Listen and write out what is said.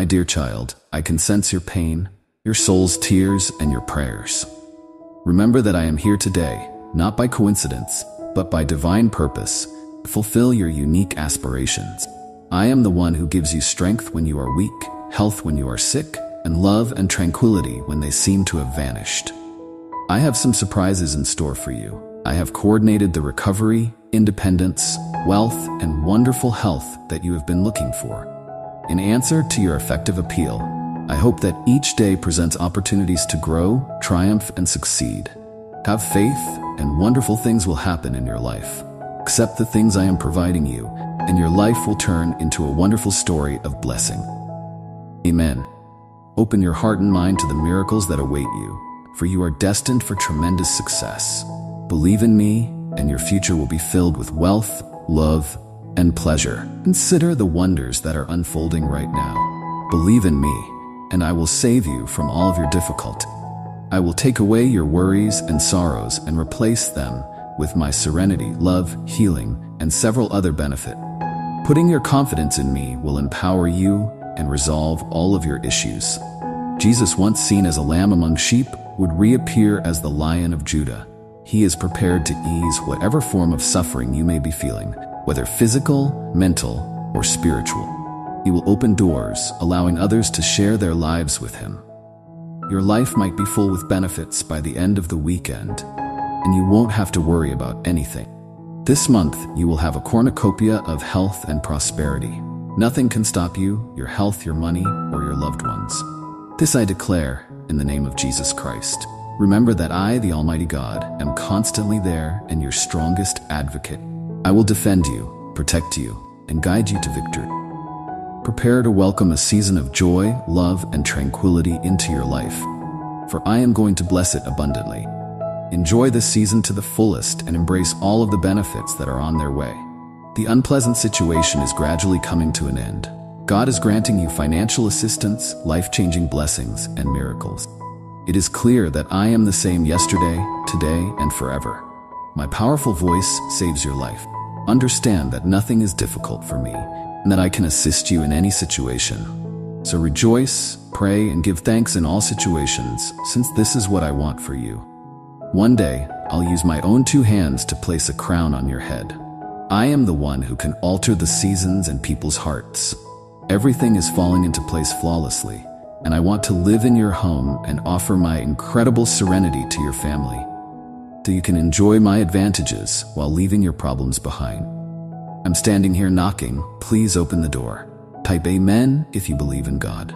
My dear child, I can sense your pain, your soul's tears, and your prayers. Remember that I am here today, not by coincidence, but by divine purpose, to fulfill your unique aspirations. I am the one who gives you strength when you are weak, health when you are sick, and love and tranquility when they seem to have vanished. I have some surprises in store for you. I have coordinated the recovery, independence, wealth, and wonderful health that you have been looking for. In answer to your effective appeal, I hope that each day presents opportunities to grow, triumph, and succeed. Have faith, and wonderful things will happen in your life. Accept the things I am providing you, and your life will turn into a wonderful story of blessing. Amen. Open your heart and mind to the miracles that await you, for you are destined for tremendous success. Believe in me, and your future will be filled with wealth, love, and pleasure. Consider the wonders that are unfolding right now. Believe in me, and I will save you from all of your difficulty. I will take away your worries and sorrows and replace them with my serenity, love, healing, and several other benefit. Putting your confidence in me will empower you and resolve all of your issues. Jesus, once seen as a lamb among sheep, would reappear as the lion of Judah. He is prepared to ease whatever form of suffering you may be feeling, whether physical, mental, or spiritual. He will open doors, allowing others to share their lives with him. Your life might be full with benefits by the end of the weekend, and you won't have to worry about anything. This month, you will have a cornucopia of health and prosperity. Nothing can stop you, your health, your money, or your loved ones. This I declare in the name of Jesus Christ. Remember that I, the Almighty God, am constantly there and your strongest advocate. I will defend you, protect you, and guide you to victory. Prepare to welcome a season of joy, love, and tranquility into your life, for I am going to bless it abundantly. Enjoy this season to the fullest and embrace all of the benefits that are on their way. The unpleasant situation is gradually coming to an end. God is granting you financial assistance, life-changing blessings, and miracles. It is clear that I am the same yesterday, today, and forever. My powerful voice saves your life. Understand that nothing is difficult for me, and that I can assist you in any situation. So rejoice, pray, and give thanks in all situations, since this is what I want for you. One day, I'll use my own two hands to place a crown on your head. I am the one who can alter the seasons and people's hearts. Everything is falling into place flawlessly, and I want to live in your home and offer my incredible serenity to your family. So you can enjoy my advantages while leaving your problems behind. I'm standing here knocking. Please open the door. Type Amen if you believe in God.